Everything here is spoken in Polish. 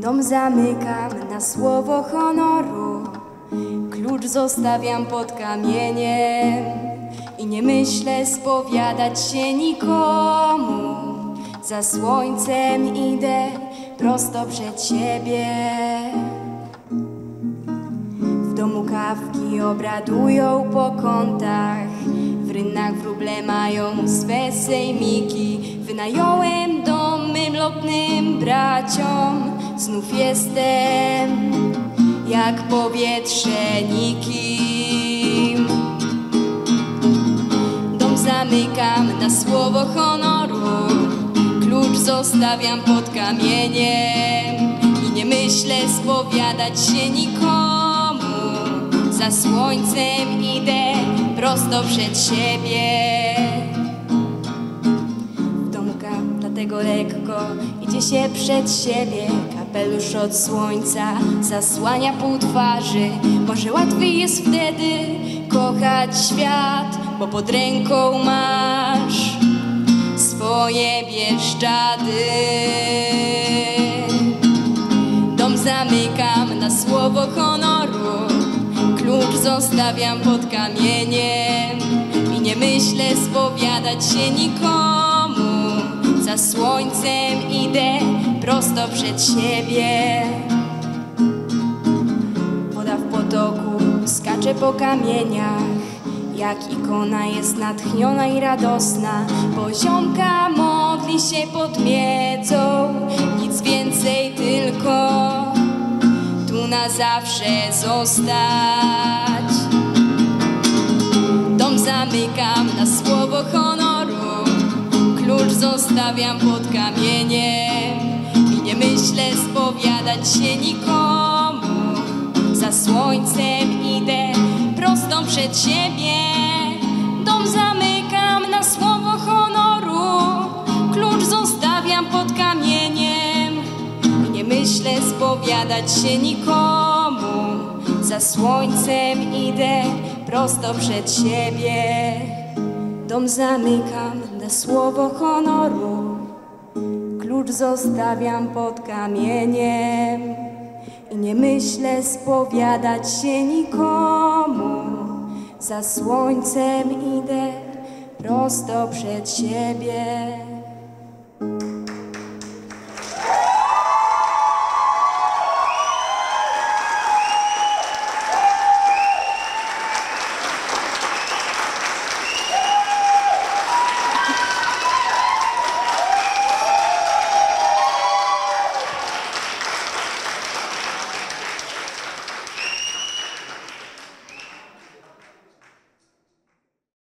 Dom zamykam na słowo honoru, klucz zostawiam pod kamieniem i nie myślę spowiadać się nikomu. Za słońcem idę prosto przed siebie. Obradują po kątach, w rynach wróble mają swe sejmiki. Wynająłem dom mym lotnym braciom, znów jestem jak powietrze nikim. Dom zamykam na słowo honoru, klucz zostawiam pod kamieniem i nie myślę spowiadać się nikomu. Za słońcem idę prosto przed siebie. Domka dlatego lekko idzie się przed siebie. Kapelusz od słońca zasłania pół twarzy. Może łatwiej jest wtedy kochać świat, bo pod ręką masz swoje bieszczady. Dom zamykam na słowo honoru, zostawiam pod kamieniem i nie myślę spowiadać się nikomu. Za słońcem idę prosto przed siebie. Woda w potoku skacze po kamieniach, jak ikona jest natchniona i radosna. Poziomka modli się pod miedzą, na zawsze zostać. Dom zamykam na słowo honoru, klucz zostawiam pod kamieniem i nie myślę spowiadać się nikomu. Za słońcem idę prosto przed siebie. Dom zamykam na słowo honoru, klucz zostawiam pod kamieniem myślę spowiadać się nikomu. Za słońcem idę prosto przed siebie. Dom zamykam na słowo honoru, klucz zostawiam pod kamieniem i nie myślę spowiadać się nikomu. Za słońcem idę prosto przed siebie.